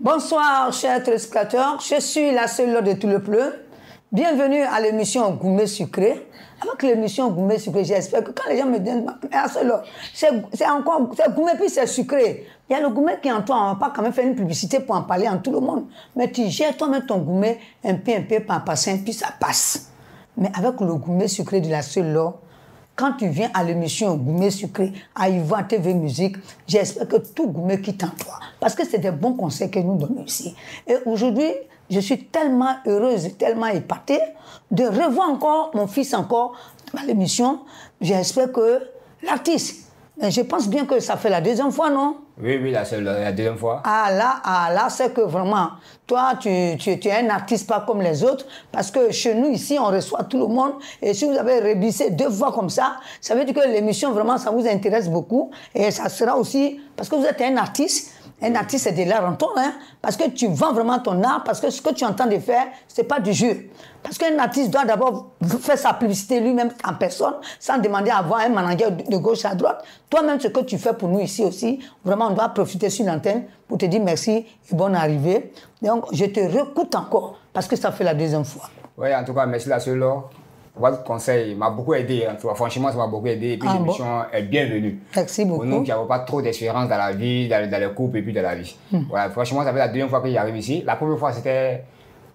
Bonsoir, chers téléspectateurs. Je suis la seule de tout le pleu. Bienvenue à l'émission Gourmet Sucré. Avec l'émission Gourmet Sucré, j'espère que quand les gens me disent, c'est encore, c'est gourmet puis c'est sucré. Il y a le gourmet qui est en toi, on va pas quand même faire une publicité pour en parler en tout le monde. Mais tu gères toi-même ton gourmet un peu, un peu, par passant, puis ça passe. Mais avec le gourmet sucré de la seule quand tu viens à l'émission Gourmet Sucré, à Yvan TV Musique, j'espère que tout gourmet quitte en toi. Parce que c'est des bons conseils que nous donnons ici. Et aujourd'hui, je suis tellement heureuse, tellement épatée de revoir encore mon fils encore dans l'émission. J'espère que l'artiste, je pense bien que ça fait la deuxième fois, non? Oui, oui, c'est la deuxième fois. Ah là, ah là, c'est que vraiment, toi, tu, tu, es un artiste pas comme les autres, parce que chez nous, ici, on reçoit tout le monde, et si vous avez révisé deux fois comme ça, ça veut dire que l'émission, vraiment, ça vous intéresse beaucoup, et ça sera aussi, parce que vous êtes un artiste, un artiste, c'est de l'art en ton, hein, parce que tu vends vraiment ton art, parce que ce que tu entends de faire, c'est pas du jeu. Parce qu'un artiste doit d'abord faire sa publicité lui-même en personne, sans demander à avoir un manager de gauche à droite. Toi-même, ce que tu fais pour nous ici aussi, vraiment, on doit profiter sur l'antenne pour te dire merci et bonne arrivée. Donc, je te recoute encore, parce que ça fait la deuxième fois. Oui, en tout cas, merci la seule votre conseil m'a beaucoup aidé. Hein. Franchement, ça m'a beaucoup aidé. Et puis, ah l'émission est bienvenue. Merci beaucoup. Pour nous qui n'avons pas trop d'expérience dans la vie, dans, dans, le couple et puis dans la vie. Hmm. Voilà, franchement, ça fait la deuxième fois que j'arrive ici. La première fois, c'était.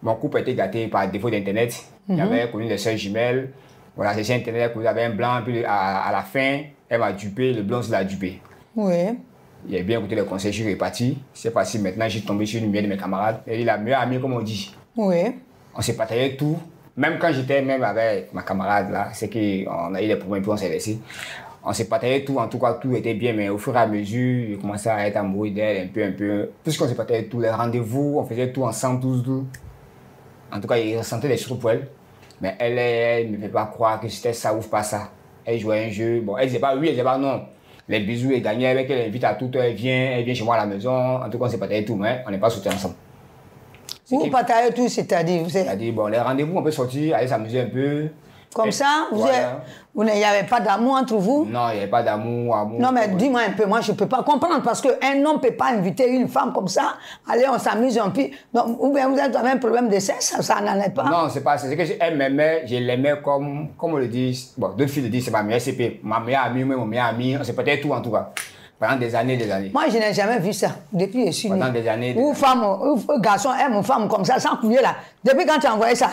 Mon couple a été gâté par défaut d'Internet. Il J'avais hmm. connu des soeurs jumelles. Voilà, c'est sur Internet vous avez un blanc. Puis à, la fin, elle m'a dupé. Le blanc, c'est l'a dupé. Oui. Il a bien écouté les conseils, je suis reparti. C'est facile. Maintenant, j'ai tombé sur une de mes camarades. Elle est la meilleure amie, comme on dit. Oui. On s'est partagé tout. Même quand j'étais même avec ma camarade là, c'est qu'on a eu des problèmes, puis on s'est laissé. On s'est partagé tout, en tout cas, tout était bien, mais au fur et à mesure, j'ai commencé à être amoureux d'elle un peu, un peu. Puisqu'on s'est partagé tout, les rendez-vous, on faisait tout ensemble, tout, tout. En tout cas, il ressentait des choses pour elle. Mais elle, elle ne me fait pas croire que c'était ça ou pas ça. Elle jouait un jeu. Bon, elle disait pas oui, elle disait pas non. Les bisous, elle gagnait avec elle, invite à tout, elle vient, elle vient chez moi à la maison. En tout cas, on s'est partagé tout, mais on n'est pas soutenu ensemble. Vous partagez tout, c'est-à-dire C'est-à-dire, bon, les rendez-vous, on peut sortir, aller s'amuser un peu. Comme ça, vous n'y avait pas d'amour entre vous Non, il n'y avait pas d'amour. Amour, non, mais dis-moi un peu, moi je ne peux pas comprendre parce qu'un homme ne peut pas inviter une femme comme ça, allez, on s'amuse un peu. Donc, ou bien vous avez un problème de sexe, ça, n'en est pas. Non, c'est pas c'est que elle m'aimait, je l'aimais comme, comme on le dit, bon, deux filles le disent, c'est ma meilleure CP, ma meilleure amie, moi, mon meilleur ami, on s'est peut-être tout en tout cas. Pendant des années, des années. Moi, je n'ai jamais vu ça depuis que je suis Pendant des années. Ou femme, ou garçon aime une femme comme ça, sans couiller là. Depuis quand tu as envoyé ça?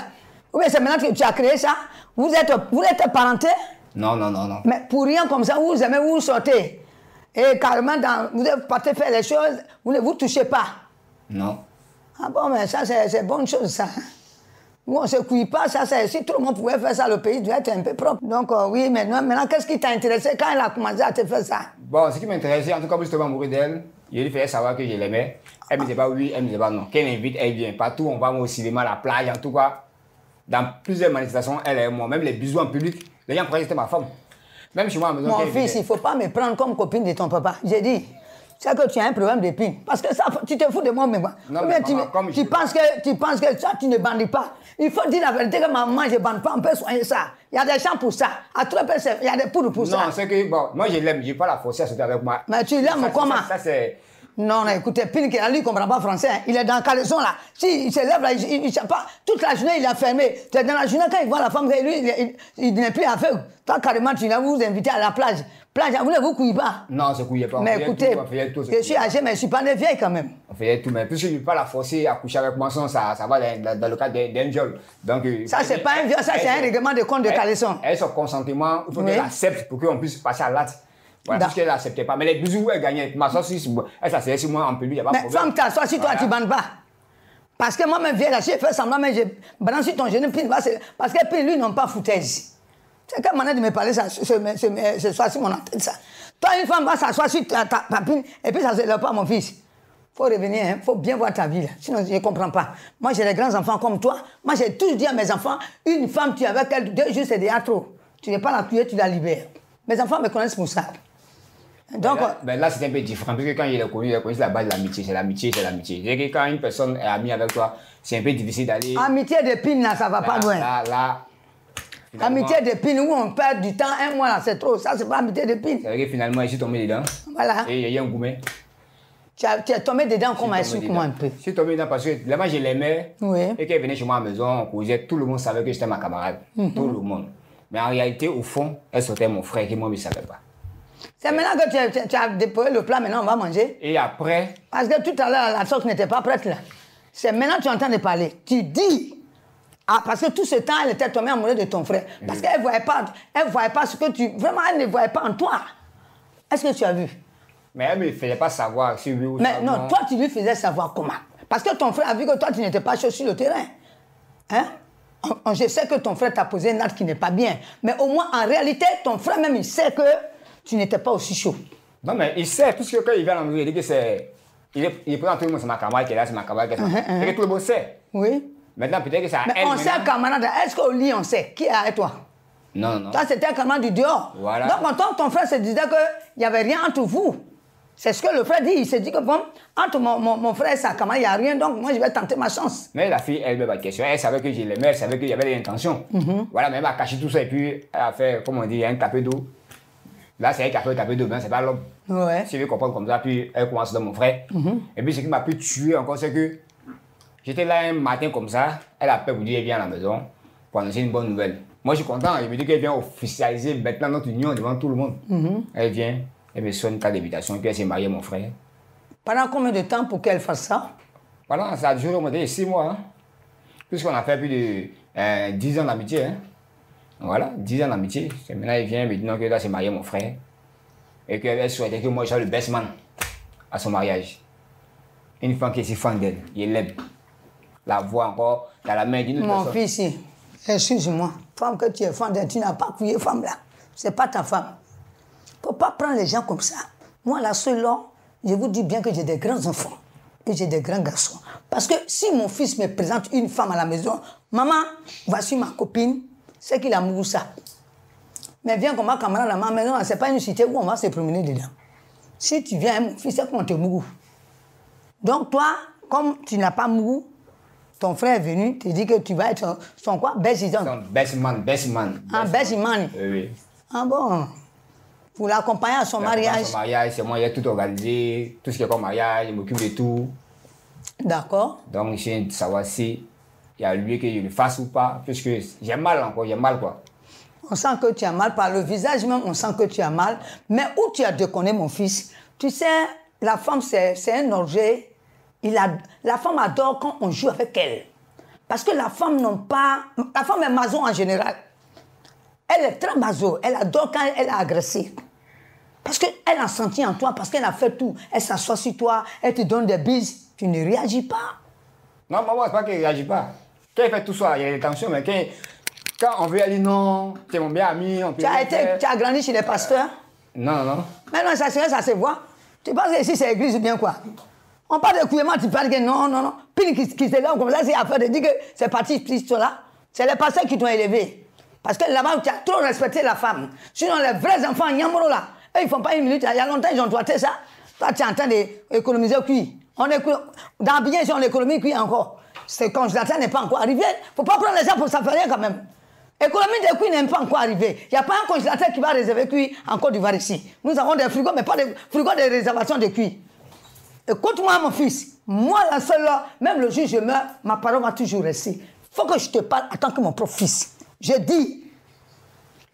Ou bien c'est maintenant que tu as créé ça? Vous êtes, vous êtes parenté Non, non, non, non. Mais pour rien comme ça, vous aimez, vous sortez. Et carrément, dans, vous partez faire les choses, vous ne vous touchez pas. Non. Ah bon, mais ça, c'est bonne chose, ça. On ne se couille pas, ça, c'est, si tout le monde pouvait faire ça, le pays devait être un peu propre. Donc, euh, oui, mais maintenant, qu'est-ce qui t'a intéressé quand elle a commencé à te faire ça? Bon, ce qui m'intéressait, en tout cas, moi, j'étais amoureux d'elle. Je lui faisais savoir que je l'aimais. Elle me disait pas oui, elle me disait pas non. Qu'elle invite, elle vient. Partout, on va au cinéma, à la plage, en tout cas. Dans plusieurs manifestations, elle et moi. Même les bisous en public, les gens croyaient que c'était ma femme. Même chez moi à la maison. Mon fils, il ne faut pas me prendre comme copine de ton papa. J'ai dit c'est que tu as un problème d'épine. Parce que ça, tu te fous de moi, mais moi. Non, mais tu, tu penses que, tu penses que ça, tu ne bandis pas. Il faut dire la vérité que maman, je ne bande pas. On peut soigner ça. Il y a des champs pour ça. À il y a des poudres pour ça. Non, c'est que, bon, moi, je l'aime. Je n'ai pas la forcer à se avec moi. Mais tu l'aimes comment? Ça, c'est. Non, non, écoutez, Pine, lui, il ne comprend pas français. Hein. Il est dans le caleçon, là. Si il se lève, là, il ne sait pas. Toute la journée, il est fermé. Dans la journée, quand il voit la femme, lui, il, n'est plus aveugle. Toi, carrément, tu viens vous inviter à la plage. Plage, vous ne vous couillez pas. Non, je ne couillez pas. mais écoutez, je suis âgé, mais je ne suis pas né vieille quand même. On fait tout, mais puisque je ne pas la forcer à coucher avec moi, ça, ça va dans, le cadre d'un viol. Donc, euh, ça, c'est pas un viol, ça, c'est un règlement de compte de caleçon. Elle, son consentement, il faut qu'elle accepte pour qu'on puisse passer à l'acte. Voilà, puisqu'elle n'acceptait pas. Mais les bisous, elle gagnait. Ma soeur, elle s'asseyait sur moi en public, il n'y a pas de problème. Mais femme, t'assois si toi, tu ne bandes pas. Parce que moi-même, viens là, j'ai fait semblant, mais je balance sur ton genou, parce que lui, n'ont pas foutaise. C'est quelle manière de me parler, ça, ce soir sur mon antenne, ça. Toi, une femme va s'asseoir sur ta, ta, papine, et puis ça ne se pas, mon fils. faut revenir, il hein. faut bien voir ta vie, là. sinon je ne comprends pas. Moi, j'ai des grands-enfants comme toi. Moi, j'ai toujours dit à mes enfants, une femme, tu es avec elle deux jours, c'est déjà trop. Tu n'es pas la tuer, tu la libères. Mes enfants me connaissent pour ça. Donc, ben là, ben là c'est un peu différent, parce que quand il est connu, il est connu, c'est la base de l'amitié, c'est l'amitié, c'est l'amitié. C'est que quand une personne est amie avec toi, c'est un peu difficile d'aller. Amitié de pine, là, ça va pas loin. Là, là, Amitié d'épine où on perd du temps, un mois là, c'est trop. Ça, c'est pas amitié d'épine. C'est vrai que finalement, je suis tombé dedans. Voilà. Et il y a un gourmet. Tu, as- tu es tombé dedans comment Je Explique-moi un peu. Je suis tombé dedans parce que vraiment je l'aimais. Oui. Et quand elle venait chez moi à la maison, on causait, tout le monde savait que j'étais ma camarade. Mhm. Tout le monde. Mais en réalité, au fond, elle sortait mon frère qui moi ne savais pas. C'est maintenant que tu as, tu- as déposé le plat, maintenant on va manger. Et après, Parce que tout à l'heure, la sauce n'était pas prête là. C'est maintenant que tu es en train de parler. Tu dis. Ah, parce que tout ce temps, elle était tombée amoureuse de ton frère. Parce qu'elle ne voyait pas, elle voyait pas ce que tu. Vraiment, elle ne voyait pas en toi. Est-ce que tu as vu? Mais elle ne me faisait pas savoir si oui ou Mais non, toi, tu lui faisais savoir comment? Parce que ton frère a vu que toi, tu n'étais pas chaud sur le terrain. Hein? Je sais que ton frère t'a posé une acte qui n'est pas bien. Mais au moins, en réalité, ton frère même, il sait que tu n'étais pas aussi chaud. Non, mais il sait, puisque quand il vient à la maison, il dit que c'est. Il, est, il présente tout le monde, c'est ma camarade qui est là, c'est ma camarade qui est là. Et que tout le monde sait. Oui. Maintenant, peut-être que c'est à Mais elle. on sait, camarade, est-ce qu'au lit, on sait qui est avec toi? Non, non. Toi, c'était un camarade du dehors. Voilà. Donc, en tant que ton frère se disait qu'il n'y avait rien entre vous. C'est ce que le frère dit. Il s'est dit que, bon, entre mon, mon, mon frère et sa camarade, il n'y a rien, donc moi, je vais tenter ma chance. Mais la fille, elle, même pas de question. Elle savait que je l'aimais, elle savait qu'il y avait des intentions. Mhm. Voilà, mais elle a caché tout ça et puis elle a fait, comme on dit, un tapé d'eau. Là, c'est elle qui a fait le tapé d'eau, mais c'est pas l'homme. Ouais. Si je veux comprendre comme ça, puis elle commence dans mon frère. Mhm. Et puis ce qui m'a pu tuer encore, c'est que j'étais là un matin comme ça, elle appelle pour dire elle vient à la maison pour annoncer une bonne nouvelle. Moi, je suis content, je me dis qu'elle vient officialiser maintenant notre union devant tout le monde. Mhm. Elle vient, elle me sonne une carte d'invitation, puis elle s'est mariée à mon frère. Pendant combien de temps pour qu'elle fasse ça? Voilà, ça a duré au moins de six mois. Hein. Puisqu'on a fait plus de euh, 10 ans d'amitié. Hein. Voilà, 10 ans d'amitié. Maintenant, il vient me dire que là, c'est marié mon frère. Et qu'elle souhaitait que moi, je sois le best man à son mariage. Une femme qui est si fan d'elle, il l'aime. La voix encore dans la main d'une autre Mon personne. fils, excuse-moi, femme que tu es femme, tu n'as pas couillé femme là. C'est pas ta femme. Il ne faut pas prendre les gens comme ça. Moi, la seule là, je vous dis bien que j'ai des grands enfants et j'ai des grands garçons. Parce que si mon fils me présente une femme à la maison, maman, voici ma copine, c'est qu'il a mouru ça. Mais viens comme ma camarade à ma maison, ce n'est pas une cité où on va se promener dedans. Si tu viens, mon fils, c'est qu'on te mourut. Donc toi, comme tu n'as pas mouru, ton frère est venu, te dit que tu vas être son quoi? Bésident. Donc, best man, best man. Ah, Bésimani. Oui, oui. Ah bon? Pour l'accompagner à son mariage. Son mariage, c'est moi, il a tout organisé, tout ce qui est comme mariage, il m'occupe de tout. D'accord. Donc, je viens de savoir si il y a lieu que je le fasse ou pas, puisque j'ai mal encore, j'ai mal quoi. On sent que tu as mal, par le visage même, on sent que tu as mal. Mais où tu as déconné, mon fils? Tu sais, la femme, c'est c'est un objet. Il a, la femme adore quand on joue avec elle. Parce que la femme n'a pas. La femme est maso en général. Elle est très maso. Elle adore quand elle est agressée. Parce qu'elle a senti en toi, parce qu'elle a fait tout. Elle s'assoit sur toi, elle te donne des bises. Tu ne réagis pas. Non, maman, c'est pas qu'il ne réagit pas. Quand il fait tout ça, il y a des tensions, mais quand, quand on veut aller, non, tu es mon bien ami, on peut Tu as, été, tu as grandi chez les pasteurs? Non, non. Maintenant, ça, se- ça se voit. Tu penses que ici, c'est église ou bien quoi? On parle de couillement, tu parles que non, non, non. Puis qui, se lève comme ça, c'est affaire de dire que c'est parti, puis là. C'est les pasteurs qui t'ont élevé. Parce que là-bas, tu as trop respecté la femme. Sinon, les vrais enfants, Nyamoro là, eux, ils font pas une minute. Il y a longtemps, ils ont doigté ça. Toi, tu es en train d'économiser le cuit. On éco- Dans bien, on économise le cuit encore. Ce congélateur n'est pas encore arrivé. faut pas prendre les gens pour s'affaire quand même. Économie de cuit n'est pas encore arrivée. Il n'y a pas un congélateur qui va réserver cuit en Côte d'Ivoire ici. Nous avons des frigos, mais pas des frigos de réservation de cuit. Écoute-moi, mon fils. Moi, la seule, là, même le jour où je meurs, ma parole va toujours rester. faut que je te parle en tant que mon propre fils. Je dis,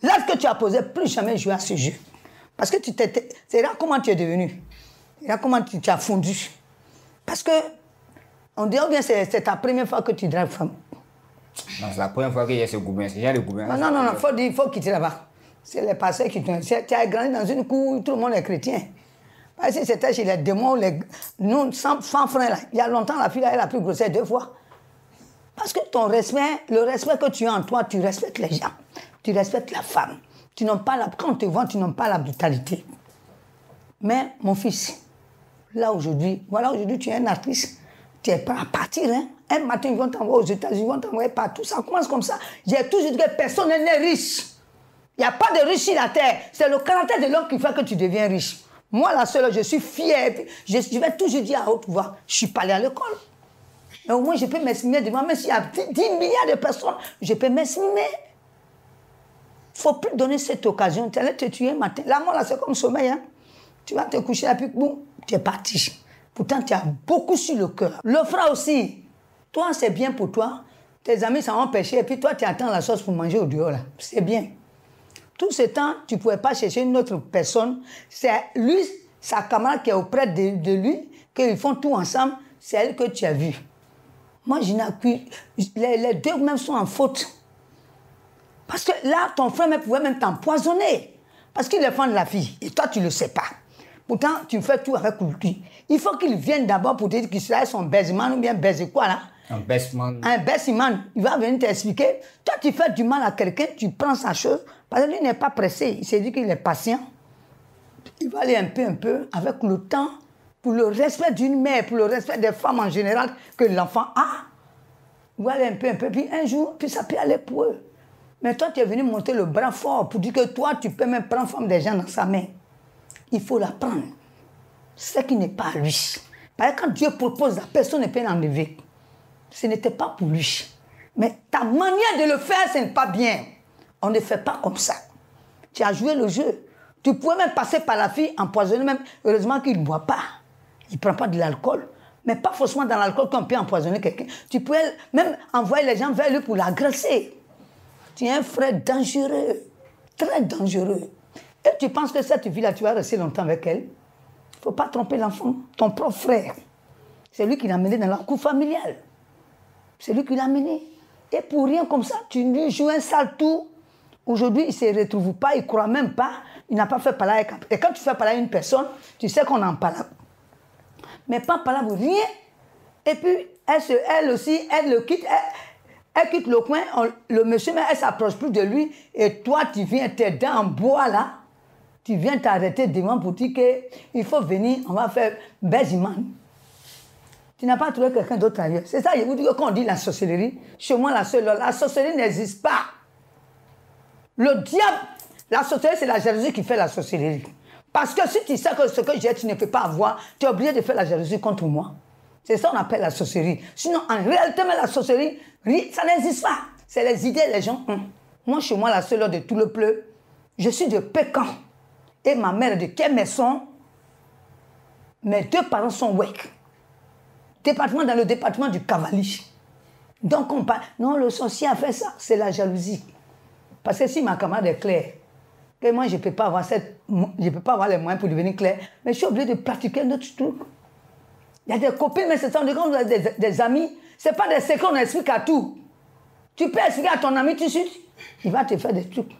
là que tu as posé, plus jamais jouer à ce jeu. Parce que tu t'es. C'est là comment tu es devenu. C'est là comment tu, tu as fondu. Parce que, on dirait bien c'est ta première fois que tu dragues femme. Non, c'est la première fois qu'il y a ce goubin. C'est déjà le goubin. Non, non, non, il faut, dire- faut quitter là-bas. C'est les pasteurs qui t'ont. Tu as grandi dans une cour où tout le monde est chrétien. Parce que c'était chez les démons, les, nous, sans, sans frein, là, il y a longtemps, la fille, a pris grossesse deux fois. Parce que ton respect, le respect que tu as en toi, tu respectes les gens. Tu respectes la femme. Tu n'as pas la, quand on te voit, tu n'as pas la brutalité. Mais, mon fils, là aujourd'hui, voilà, aujourd'hui, tu es un artiste. Tu es prêt à partir. Hein? Un matin, ils vont t'envoyer aux États-Unis, ils vont t'envoyer partout. Ça commence comme ça. J'ai toujours dit que personne n'est riche. Il n'y a pas de riche sur la terre. C'est le caractère de l'homme qui fait que tu deviens riche. Moi, la seule, je suis fière. Je, je vais toujours dire à haute voix, je ne suis pas allé à l'école. Mais au moins, je peux m'estimer devant, même s'il y a 10 10 milliards de personnes, je peux m'estimer. Il ne faut plus donner cette occasion. Tu allais te tuer matin. La mort, là, c'est comme sommeil. Hein? Tu vas te coucher, et puis boum, tu es parti. Pourtant, tu as beaucoup sur le cœur. Le frère aussi. Toi, c'est bien pour toi. Tes amis s'en ont pêché et puis toi, tu attends la sauce pour manger au dehors. là. C'est bien. Tout ce temps, tu ne pouvais pas chercher une autre personne. C'est lui, sa camarade qui est auprès de, de lui, qu'ils font tout ensemble. C'est elle que tu as vue. Moi, je n'ai. Les, les deux même sont en faute. Parce que là, ton frère même pouvait même t'empoisonner. Parce qu'il défend la fille. Et toi, tu ne le sais pas. Pourtant, tu fais tout avec lui. Il faut qu'il vienne d'abord pour te dire qu'il serait son baisement ou bien baiser quoi là. Un man. Un baisement. Il va venir t'expliquer. Toi, tu fais du mal à quelqu'un, tu prends sa chose. Parce que lui n'est pas pressé. Il s'est dit qu'il est patient. Il va aller un peu, un peu, avec le temps, pour le respect d'une mère, pour le respect des femmes en général que l'enfant a. Il va aller un peu, un peu, puis un jour, puis ça peut aller pour eux. Mais toi, tu es venu monter le bras fort pour dire que toi, tu peux même prendre femme des gens dans sa main. Il faut la prendre. Ce qui n'est pas à lui. Parce que quand Dieu propose, la personne ne peut l'enlever. Ce n'était pas pour lui. Mais ta manière de le faire, ce n'est pas bien. On ne fait pas comme ça. Tu as joué le jeu. Tu pouvais même passer par la fille empoisonnée, même. Heureusement qu'il ne boit pas. Il ne prend pas de l'alcool. Mais pas forcément dans l'alcool qu'on peut empoisonner quelqu'un. Tu pouvais même envoyer les gens vers lui pour l'agresser. Tu es un frère dangereux. Très dangereux. Et tu penses que cette fille-là, tu vas rester longtemps avec elle? Il ne faut pas tromper l'enfant. Ton propre frère. C'est lui qui l'a mené dans la cour familiale. C'est lui qui l'a mené. Et pour rien comme ça, tu lui joues un sale tour. Aujourd'hui, il ne se retrouve pas, il ne croit même pas. Il n'a pas fait parler avec Et quand tu fais parler à une personne, tu sais qu'on en parle. Mais pas parler pour rien. Et puis, elle, elle aussi, elle le quitte. Elle, quitte le coin, le monsieur, mais elle s'approche plus de lui. Et toi, tu viens, tes dents en bois là. Tu viens t'arrêter devant pour dire qu'il faut venir, on va faire Béziman. Tu n'as pas trouvé quelqu'un d'autre ailleurs. C'est ça, je vous dis quand on dit la sorcellerie, chez moi, la, seule, la sorcellerie n'existe pas. Le diable, la sorcellerie, c'est la jalousie qui fait la sorcellerie. Parce que si tu sais que ce que j'ai, tu ne peux pas avoir, tu es obligé de faire la jalousie contre moi. C'est ça qu'on appelle la sorcellerie. Sinon, en réalité, la sorcellerie, ri- ça n'existe pas. C'est les idées, les gens ont. Moi, chez moi, la seule de tout le pleu, je suis de Pécan. Et ma mère est de Kemeson. Mes deux parents sont Wek. Département dans le département du Cavalier. Donc on parle, non, le sorcier a fait ça, c'est la jalousie. Parce que si ma camarade est claire, que moi je ne peux pas avoir cette, peux pas avoir les moyens pour devenir clair, mais je suis obligé de pratiquer un autre truc. Il y a des copines, mais ce sont des, des, des amis, ce n'est pas des secrets, on explique à tout. Tu peux expliquer à ton ami tout de suite, il va te faire des trucs.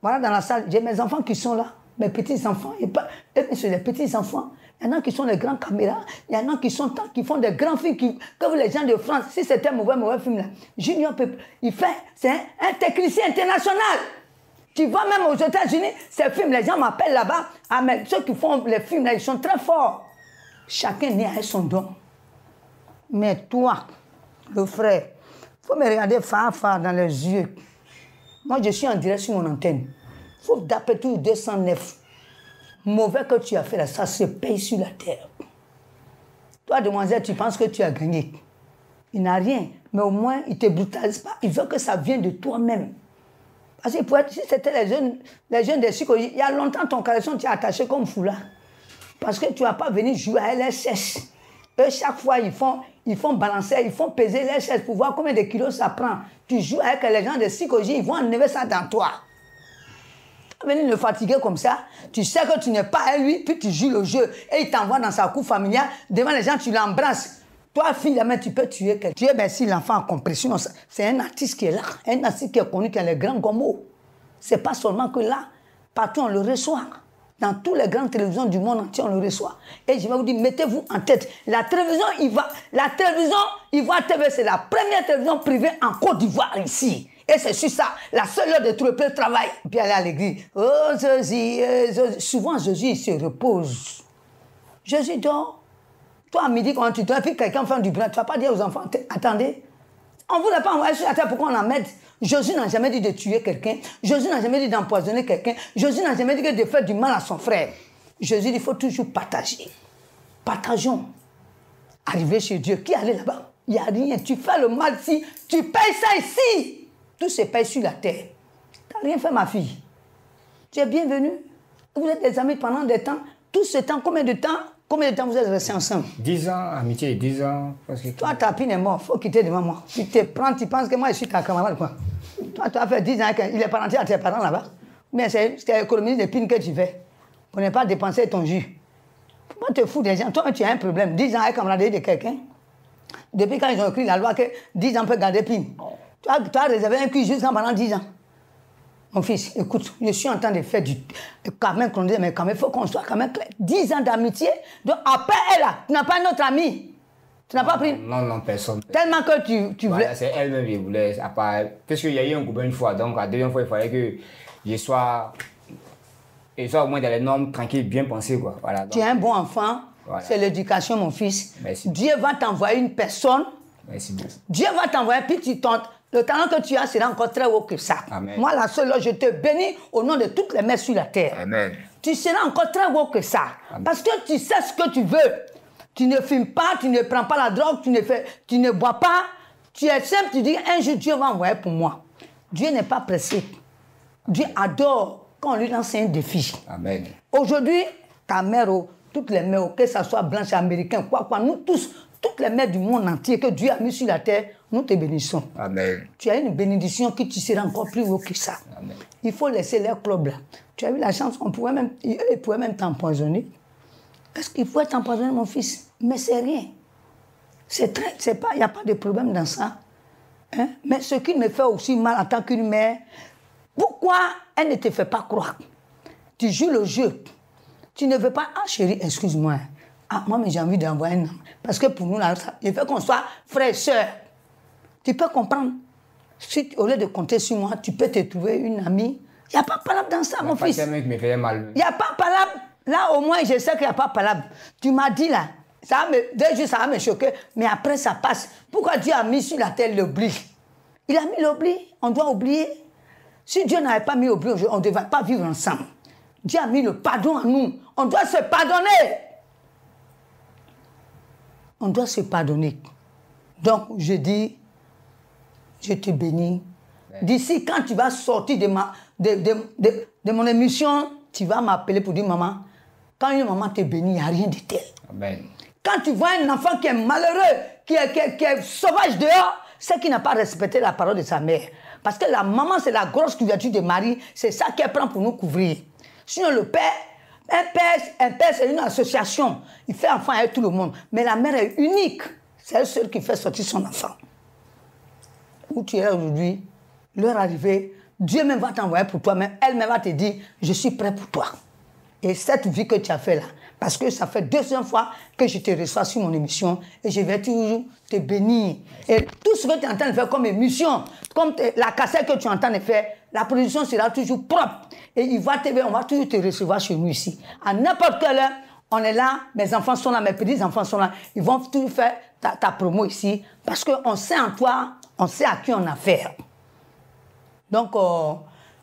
Voilà, dans la salle, j'ai mes enfants qui sont là, mes petits-enfants, et eux, c'est des petits-enfants. Il y en a qui sont des grands caméras, il y en a qui sont qui font des grands films, qui, comme les gens de France, si c'était un mauvais, mauvais film là, Junior Pep, il fait, c'est un, technicien international. Tu vois, même aux États-Unis, ces films, les gens m'appellent là-bas, ah, mais ceux qui font les films ils sont très forts. Chacun naît avec son don. Mais toi, le frère, il faut me regarder phare, phare dans les yeux. Moi, je suis en direct sur mon antenne. Il faut d'après tout 209. Mauvais que tu as fait là, ça se paye sur la terre. Toi, demoiselle, tu penses que tu as gagné. Il n'a rien, mais au moins, il ne te brutalise pas. Il veut que ça vienne de toi-même. Parce que pour être, si c'était les jeunes, les jeunes des il y a longtemps, ton caleçon, tu as attaché comme foulard. Parce que tu n'as pas venu jouer à LSS. Eux, chaque fois, ils font, ils font balancer, ils font peser l'LSS pour voir combien de kilos ça prend. Tu joues avec les gens de psychologie, ils vont enlever ça dans toi. Venir le fatiguer comme ça, tu sais que tu n'es pas à lui, puis tu joues le jeu. Et il t'envoie dans sa cour familiale, devant les gens, tu l'embrasses. Toi, fille, la tu peux tuer quelqu'un. Tu es, ben, si l'enfant sinon, ça- c'est un artiste qui est là, un artiste qui est connu, qui a les grands gomos. C'est pas seulement que là, partout on le reçoit. Dans toutes les grandes télévisions du monde entier, on le reçoit. Et je vais vous dire, mettez-vous en tête, la télévision, il va, la télévision, Ivoire TV, c'est la première télévision privée en Côte d'Ivoire ici. Et c'est sur ça, la seule heure de tout le travaille. Puis aller à l'église. Oh Jésus, eh, Jésus. Souvent, Jésus, il se repose. Jésus dort. Toi, à midi, quand tu dors, puis quelqu'un fait du bruit, tu ne vas pas dire aux enfants, attendez, on ne voulait pas envoyer sur la terre pour qu'on en mette. Jésus n'a jamais dit de tuer quelqu'un. Jésus n'a jamais dit d'empoisonner quelqu'un. Jésus n'a jamais dit de faire du mal à son frère. Jésus dit il faut toujours partager. Partageons. Arriver chez Dieu. Qui allait là-bas? Il n'y a rien. Tu fais le mal ici. Tu payes ça ici. Tout se paye sur la terre. Tu n'as rien fait, ma fille. Tu es bienvenue. Vous êtes des amis pendant des temps. Tout ce temps, combien de temps Combien de temps vous êtes restés ensemble? 10 ans, amitié, 10 ans. Parce que... Toi, ta pine est morte, faut quitter devant moi. Tu te prends, tu penses que moi, je suis ta camarade, quoi. Toi, tu as fait 10 ans qu'il est parenté à tes parents là-bas. Mais c'est l'économie des pines que tu fais. Pour ne pas dépenser ton jus. Pourquoi te fous des gens Toi, tu as un problème. 10 ans avec camaraderie de quelqu'un. Depuis quand ils ont écrit la loi que 10 ans peut garder pine? Tu as, tu as réservé un cul jusqu'à pendant 10 ans. Mon fils, écoute, je suis en train de faire du. Quand même, mais quand même, il faut qu'on soit quand même clair. 10 ans d'amitié. Donc après elle, là, tu n'as pas un autre ami. Tu n'as pas pris. Non, non, personne. Tellement que tu, tu voulais. Voilà, c'est elle-même qui voulait. À part, parce qu'il y a eu un coupé une fois, donc la deuxième fois, il fallait que je sois. Et soit au moins dans les normes tranquilles, bien pensées, quoi. Voilà. Tu es un bon enfant. Voilà. C'est l'éducation, mon fils. Merci. Dieu va t'envoyer une personne. Merci beaucoup. Dieu va t'envoyer, puis tu tentes. Le talent que tu as sera encore très haut que ça. Amen. Moi, la seule, je te bénis au nom de toutes les mères sur la terre. Amen. tu seras encore très haut que ça. Parce que tu sais ce que tu veux. Tu ne fumes pas, tu ne prends pas la drogue, tu ne, fais, tu ne bois pas. Tu es simple, tu dis un jour Dieu va envoyer pour moi. Dieu n'est pas pressé. Dieu adore quand on lui lance un défi. Amen. Aujourd'hui, ta mère, oh, toutes les mères, oh, que ce soit blanche, américaine, quoi, quoi, nous tous, toutes les mères du monde entier que Dieu a mis sur la terre, nous te bénissons. Amen. Tu as une bénédiction que tu seras encore plus haut que ça. Amen. Il faut laisser leur club là. Tu as eu la chance, on pouvait même, ils pouvaient même t'empoisonner. Est-ce qu'il faut t'empoisonner, mon fils Mais c'est rien. C'est très, c'est pas, il n'y a pas de problème dans ça. Hein? Mais ce qui me fait aussi mal en tant qu'une mère, pourquoi elle ne te fait pas croire? Tu joues le jeu. Tu ne veux pas, ah chérie, excuse-moi. Ah, moi, mais j'ai envie d'envoyer un homme. Parce que pour nous, là, il faut qu'on soit frère soeur. Tu peux comprendre. Si, au lieu de compter sur moi, tu peux te trouver une amie. Il n'y a pas de palabre dans ça, mon fils. Il n'y a pas de palabre. Là, au moins, je sais qu'il n'y a pas de palabre. Tu m'as dit là. Ça me, deux jours, ça va me choquer. Mais après, ça passe. Pourquoi Dieu a mis sur la terre l'oubli? Il a mis l'oubli. On doit oublier. Si Dieu n'avait pas mis l'oubli, on ne devrait pas vivre ensemble. Dieu a mis le pardon en nous. On doit se pardonner. On doit se pardonner. Donc, je dis, je te bénis. D'ici, quand tu vas sortir de, ma, de, de, de, de mon émission, tu vas m'appeler pour dire, maman, quand une maman te bénit, il n'y a rien de tel. Amen. Quand tu vois un enfant qui est malheureux, qui est, qui est- qui est sauvage dehors, c'est qu'il n'a pas respecté la parole de sa mère. Parce que la maman, c'est la grosse couverture de Marie, c'est ça qu'elle prend pour nous couvrir. Sinon, le père, un père, un père c'est une association. Il fait enfant avec tout le monde. Mais la mère est unique. C'est elle seule qui fait sortir son enfant. Où tu es aujourd'hui, l'heure arrivée, Dieu même va t'envoyer pour toi, mais elle-même va te dire, je suis prêt pour toi. Et cette vie que tu as fait là, parce que ça fait deuxième fois que je te reçois sur mon émission et je vais toujours te bénir. Et tout ce que tu es en train de faire comme émission, comme la cassette que tu es en train de faire, la production sera toujours propre. Et il va on va toujours te recevoir chez nous ici. À n'importe quelle heure, on est là, mes enfants sont là, mes petits-enfants sont là. Ils vont toujours faire ta, promo ici parce qu'on sait en toi, on sait à qui on a affaire. Donc, euh,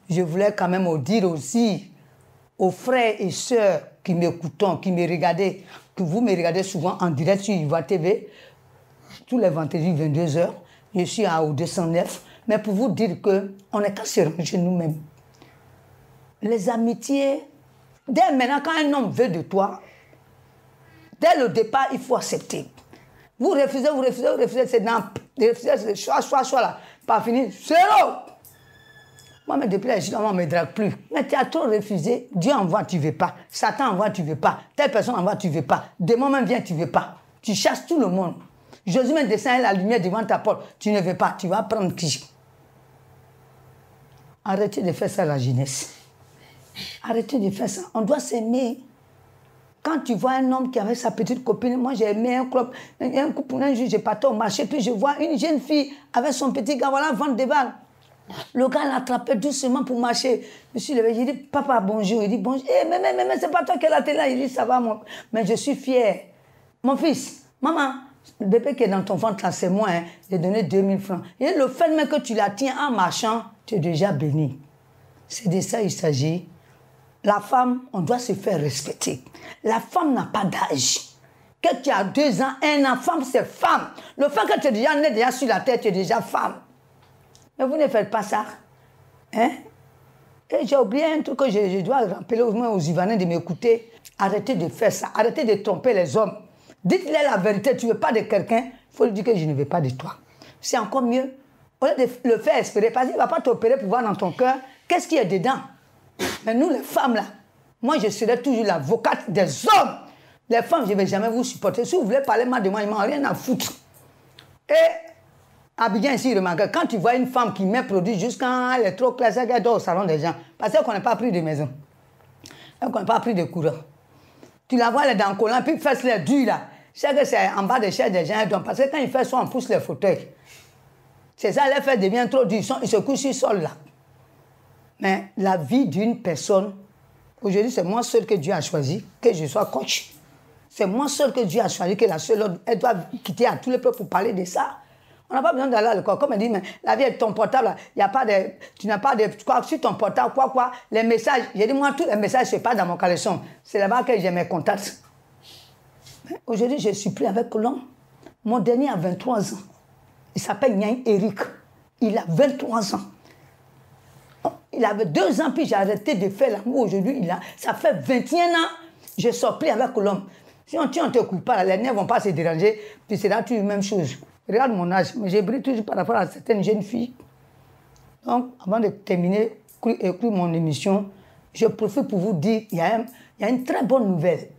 je voulais quand même dire aussi aux frères et sœurs qui m'écoutent, qui me regardent, que vous me regardez souvent en direct sur Ivoire TV, tous les vendredis 22h, je suis à au 209, mais pour vous dire qu'on n'est qu'à se ranger nous-mêmes. Les amitiés, dès maintenant, quand un homme veut de toi, dès le départ, il faut accepter. Vous refusez, vous refusez, vous refusez, c'est dans, refusez, c'est choix, choix, choix là, pas fini, zéro. Moi, mais depuis là, on ne me drague plus. Mais tu as trop refusé. Dieu envoie, tu ne veux pas. Satan envoie, tu ne veux pas. Telle personne envoie, tu ne veux pas. Démon même vient, tu ne veux pas. Tu chasses tout le monde. Jésus même descend la lumière devant ta porte. Tu ne veux pas. Tu vas prendre qui Arrêtez de faire ça la jeunesse. Arrêtez de faire ça. On doit s'aimer. Quand tu vois un homme qui avait sa petite copine, moi j'ai aimé un club, un, couple, un jour j'ai parti au marché, puis je vois une jeune fille avec son petit gars, voilà, vendre des balles. Le gars l'attrapait doucement pour marcher. Je suis levé, j'ai dit, papa, bonjour. Il dit, bonjour. Eh, mais, mais, mais, mais c'est pas toi qui es là, là. Il dit, ça va, mon... Mais je suis fier. Mon fils, maman, le bébé qui est dans ton ventre là, c'est moi, hein. j'ai donné 2000 francs. Et le fait même que tu la tiens en marchant, tu es déjà béni. C'est de ça il s'agit. La femme, on doit se faire respecter. La femme n'a pas d'âge. Que tu as deux ans, un an, femme, c'est femme. Le fait que tu es déjà né déjà sur la tête, tu es déjà femme. Mais vous ne faites pas ça. Hein? Et j'ai oublié un truc que je, je dois rappeler aux, aux Ivanais de m'écouter. Arrêtez de faire ça. Arrêtez de tromper les hommes. Dites-leur la vérité. Tu ne veux pas de quelqu'un, il faut lui dire que je ne veux pas de toi. C'est encore mieux. Au lieu de le faire espérer, parce qu'il ne va pas t'opérer pour voir dans ton cœur qu'est-ce qu'il y a dedans? Mais nous, les femmes, là, moi, je serai toujours l'avocate des hommes. Les femmes, je ne vais jamais vous supporter. Si vous voulez parler mal de moi, je m'en rien à foutre. Et Abidjan ici, remarque, quand tu vois une femme qui met produit jusqu'à elle est trop classe, elle dort au salon des gens, parce qu'on n'a pas pris de maison. Elle n'a pas pris de courant. Tu la vois, elle est dans le collant, puis fait les durs là. C'est que c'est en bas des chaises des gens, dort. Parce que quand il fait ça, on pousse les fauteuils. C'est ça, les fait devient trop dur. Ils se couchent sur le sol là. Mais la vie d'une personne, aujourd'hui, c'est moi seul que Dieu a choisi que je sois coach. C'est moi seul que Dieu a choisi que la seule, elle doit quitter à tous les peuples pour parler de ça. On n'a pas besoin d'aller à l'école. Comme elle dit, mais la vie est ton portable, il a pas de, tu n'as pas de, quoi, sur ton portable, quoi, quoi, les messages, j'ai dit, moi, tous les messages, c'est pas dans mon caleçon. C'est là-bas que j'ai mes contacts. Aujourd'hui, je suis plus avec l'homme. Mon dernier a 23 ans. Il s'appelle Nyan Eric. Il a 23 ans. Il avait deux ans, puis j'ai arrêté de faire l'amour. Aujourd'hui, ça fait 21 ans, je sors plus avec l'homme. Si on ne te coupe pas, les nerfs ne vont pas se déranger, puis c'est là la même chose. Regarde mon âge, mais j'ai brillé toujours par rapport à certaines jeunes filles. Donc, avant de terminer écrire mon émission, je profite pour vous dire qu'il y a une très bonne nouvelle.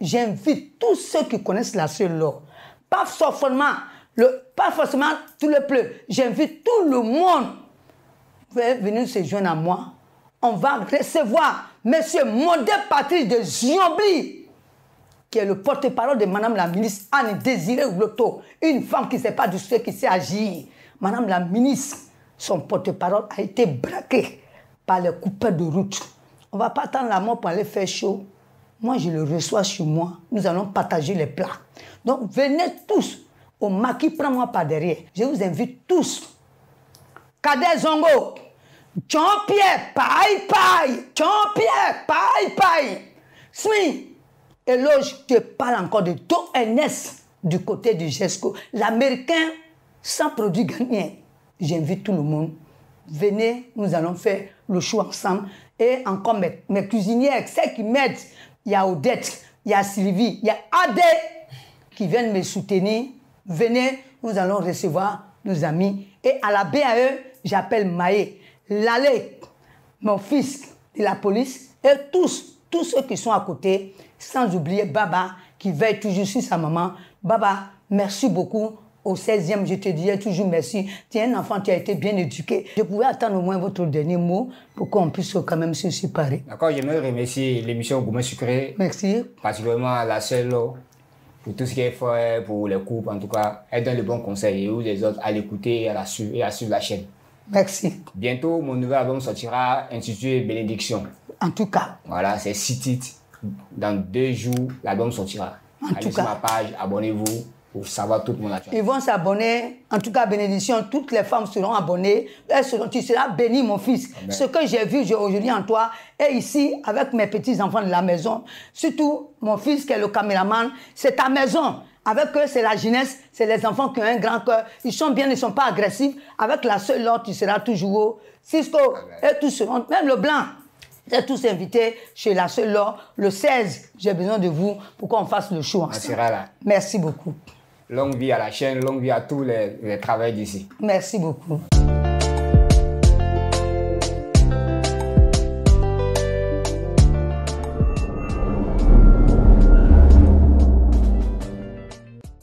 J'invite tous ceux qui connaissent la seule l'or, pas forcément, le, pas forcément tout le pleu, j'invite tout le monde à venir se joindre à moi. On va recevoir M. Modé Patrice de Ziobli, qui est le porte-parole de Madame la ministre Anne Désirée Ouloto, une femme qui ne sait pas du tout qui sait agir. Madame la ministre, son porte-parole a été braqué par les coupeurs de route. On ne va pas attendre la mort pour aller faire chaud. Moi, je le reçois chez moi. Nous allons partager les plats. Donc, venez tous au maquis, prends-moi par derrière. Je vous invite tous. Kader Zongo, Jean-Pierre, paille, paille, Jean-Pierre, paille, paille. Et là, je parle encore de Don du côté du GESCO, l'américain sans produit gagnant. J'invite tout le monde. Venez, nous allons faire le choix ensemble. Et encore mes, mes cuisinières, celles qui m'aident, il y a Odette, il y a Sylvie, il y a Adé qui viennent me soutenir. Venez, nous allons recevoir nos amis. Et à la BAE, j'appelle Maé, Lalé, mon fils de la police, et tous, tous ceux qui sont à côté, sans oublier Baba, qui veille toujours sur sa maman. Baba, merci beaucoup. Au 16e, je te disais toujours merci. Tu es un enfant, tu as été bien éduqué. Je pouvais attendre au moins votre dernier mot pour qu'on puisse quand même se séparer. D'accord, j'aimerais remercier l'émission Gourmet Sucré. Merci. Particulièrement la seule pour tout ce qui est fait pour les coupes, en tout cas. Elle donne le bon conseil et où les autres à l'écouter et à la suivre et à suivre la chaîne. Merci. Bientôt, mon nouvel album sortira intitulé Bénédiction. En tout cas. Voilà, c'est six titres. Dans deux jours, l'album sortira. En Allez tout sur cas. ma page, abonnez-vous actualité. Ils vont s'abonner. En tout cas, bénédiction, toutes les femmes seront abonnées. Elles seront, tu seras béni, mon fils. Amen. Ce que j'ai vu aujourd'hui en toi est ici avec mes petits-enfants de la maison. Surtout mon fils qui est le caméraman. C'est ta maison. Avec eux, c'est la jeunesse, c'est les enfants qui ont un grand cœur. Ils sont bien, ils ne sont pas agressifs. Avec la seule l'autre, tu seras toujours haut. Cisco, et tous seront, même le blanc. Vous êtes tous invités chez la seule l'or. Le 16, j'ai besoin de vous pour qu'on fasse le show ensemble. Merci beaucoup. Longue vie à la chaîne, longue vie à tous les, les travailleurs d'ici. Merci beaucoup.